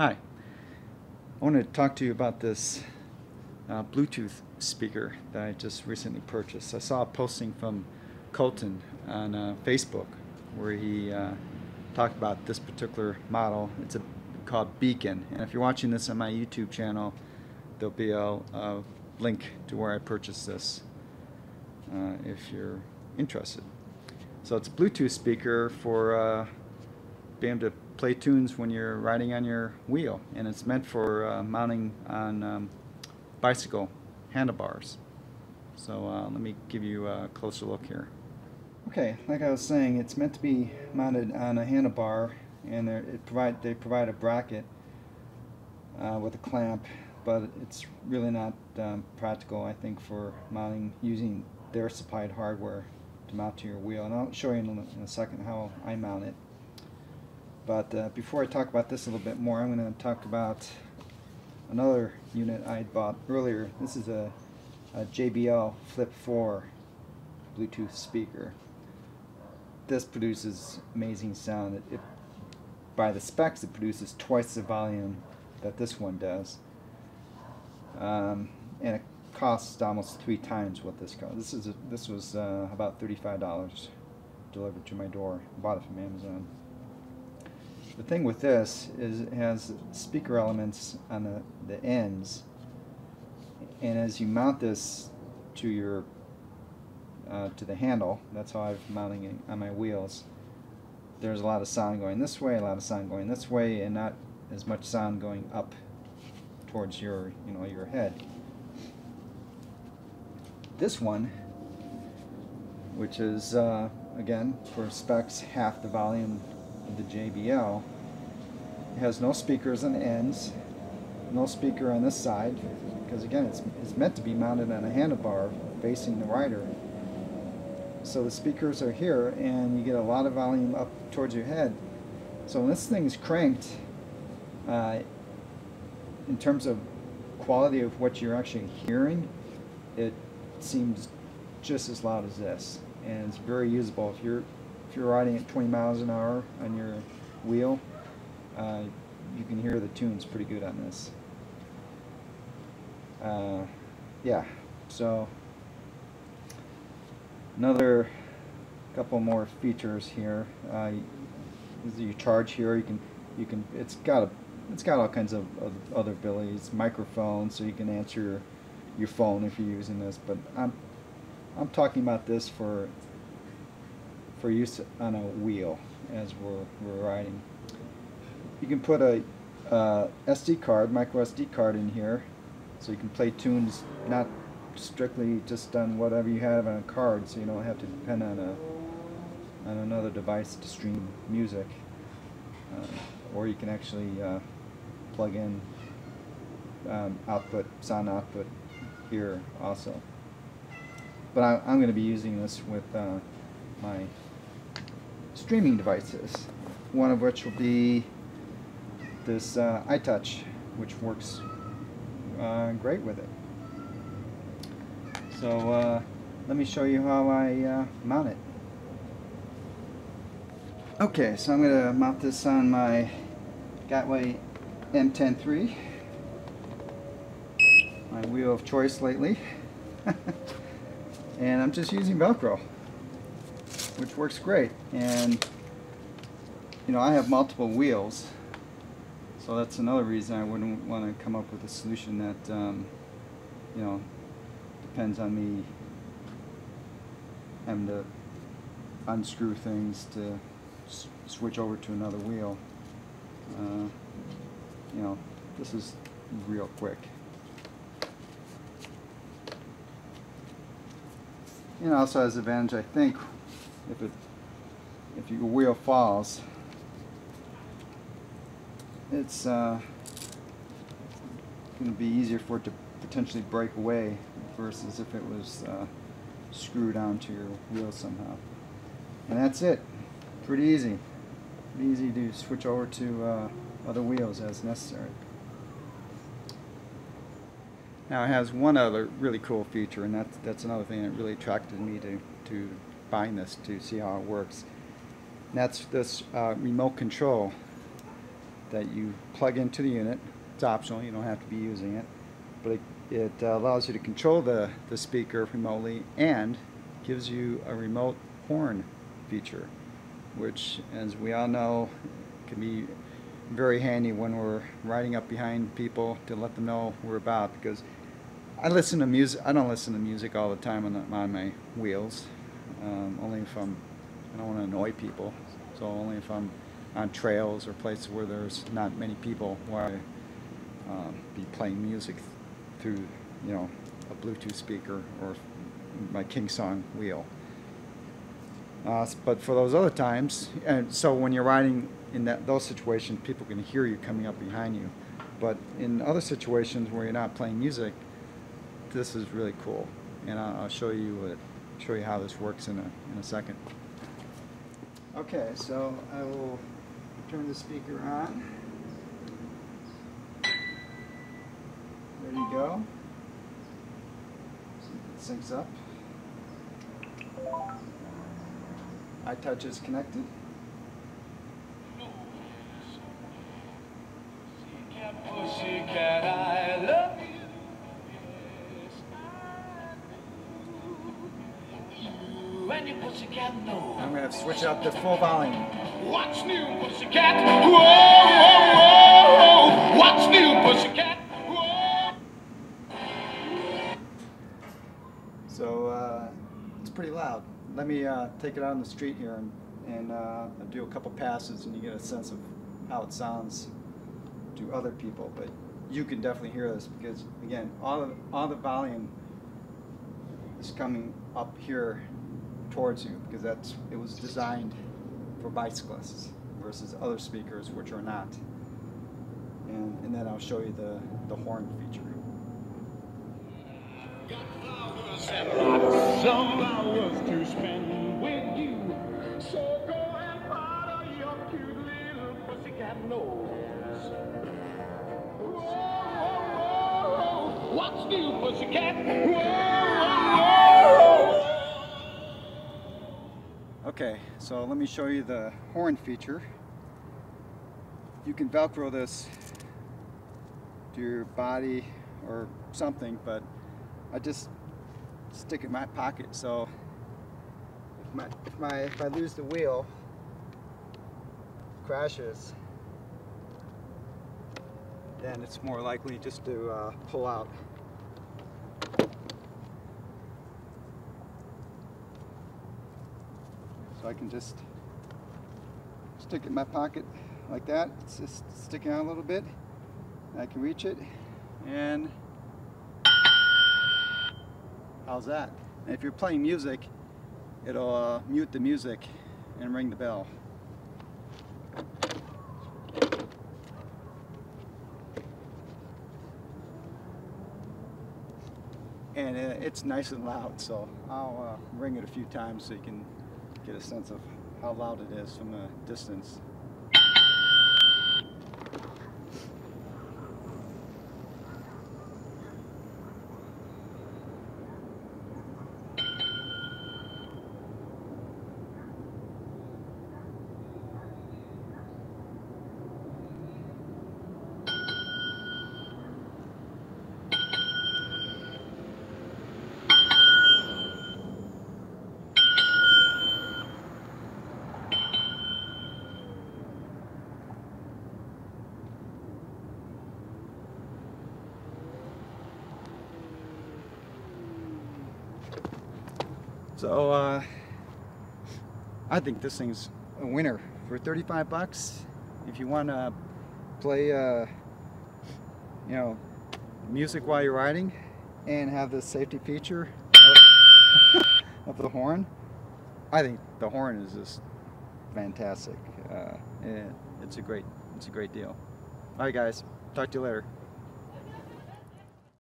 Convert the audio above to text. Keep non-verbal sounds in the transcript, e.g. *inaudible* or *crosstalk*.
Hi. I want to talk to you about this uh, Bluetooth speaker that I just recently purchased. I saw a posting from Colton on uh, Facebook where he uh, talked about this particular model. It's a, called Beason. And if you're watching this on my YouTube channel, there'll be a, a link to where I purchased this uh, if you're interested. So it's a Bluetooth speaker for uh, being able to play tunes when you're riding on your wheel and it's meant for uh, mounting on um, bicycle handlebars. So uh, let me give you a closer look here. Okay like I was saying it's meant to be mounted on a handlebar and it provide they provide a bracket uh, with a clamp but it's really not um, practical I think for mounting using their supplied hardware to mount to your wheel. And I'll show you in a, in a second how I mount it but uh, before I talk about this a little bit more, I'm going to talk about another unit I bought earlier. This is a, a JBL Flip 4 Bluetooth speaker. This produces amazing sound. It, it, by the specs, it produces twice the volume that this one does. Um, and it costs almost three times what this costs. This is a, this was uh, about $35 delivered to my door. Bought it from Amazon. The thing with this is it has speaker elements on the, the ends and as you mount this to your uh, to the handle, that's how I'm mounting it on my wheels, there's a lot of sound going this way, a lot of sound going this way, and not as much sound going up towards your, you know, your head. This one, which is, uh, again, for specs, half the volume the JBL. It has no speakers on ends, no speaker on this side, because again, it's, it's meant to be mounted on a handlebar facing the rider. So the speakers are here, and you get a lot of volume up towards your head. So when this thing is cranked, uh, in terms of quality of what you're actually hearing, it seems just as loud as this, and it's very usable. If you're if you're riding at 20 miles an hour on your wheel, uh, you can hear the tunes pretty good on this. Uh, yeah, so another couple more features here. Uh, you charge here. You can you can. It's got a it's got all kinds of, of other abilities. Microphone, so you can answer your, your phone if you're using this. But I'm I'm talking about this for for use on a wheel as we're, we're riding. You can put a uh, SD card, micro SD card in here so you can play tunes not strictly just on whatever you have on a card so you don't have to depend on a on another device to stream music uh, or you can actually uh, plug in um, output sound output here also but I, am going to be using this with uh, my streaming devices, one of which will be this uh, iTouch, which works uh, great with it. So uh, let me show you how I uh, mount it. Okay, so I'm going to mount this on my Gotway MTen3, my wheel of choice lately. *laughs* and I'm just using Velcro which works great. And you know, I have multiple wheels, so that's another reason I wouldn't want to come up with a solution that um, you know depends on me having to unscrew things to switch over to another wheel. Uh, you know, this is real quick. And also has advantage, I think, if it if your wheel falls it's uh, going to be easier for it to potentially break away versus if it was uh, screwed onto your wheel somehow. And that's it. Pretty easy. Pretty easy to switch over to uh, other wheels as necessary. Now it has one other really cool feature and that's that's another thing that really attracted me to to buying this to see how it works. And that's this uh, remote control. that you plug into the unit. It's optional, you don't have to be using it. But it, it uh, allows you to control the, the speaker remotely and gives you a remote horn feature, which, as we all know, can be very handy when we're riding up behind people to let them know we're about because I listen to music. I don't listen to music all the time on, the, on my wheels. Um, only if I'm. I don't want to annoy people. So only if I'm on trails or places where there's not many people, where I um, be playing music through, you know, a Bluetooth speaker or my King Song wheel. Uh, but for those other times, and so when you're riding in that those situations, people can hear you coming up behind you. But in other situations where you're not playing music, this is really cool, and I'll, I'll show you what, show you how this works in a in a second. Okay, so I will turn the speaker on. There you go. It syncs up. iTouch is connected. I'm going to switch up the full volume. What's new, pussycat? Whoa, whoa, whoa. What's new, pussycat? Whoa. So uh, it's pretty loud. Let me uh, take it out on the street here and, and uh, do a couple passes and you get a sense of how it sounds to other people. But you can definitely hear this because again, all of, all the volume is coming up here towards you because that's it was designed for bicyclists versus other speakers which are not. And, and then I'll show you the, the horn feature. To spend Okay, so let me show you the horn feature. You can velcro this to your body or something, but I just stick it in my pocket so if my if my if I lose the wheel crashes then it's more likely just to uh, pull out. I can just stick it in my pocket like that. It's just sticking out a little bit. I can reach it and how's that? And if you're playing music, it'll uh, mute the music and ring the bell. And uh, it's nice and loud, so I'll uh, ring it a few times so you can get a sense of how loud it is from a distance. So uh, I think this thing's a winner for 35 bucks. If you want to play, uh, you know, music while you're riding and have the safety feature of, *laughs* the horn, I think the horn is just fantastic. Uh, it's a great, it's a great deal. All right, guys. Talk to you later.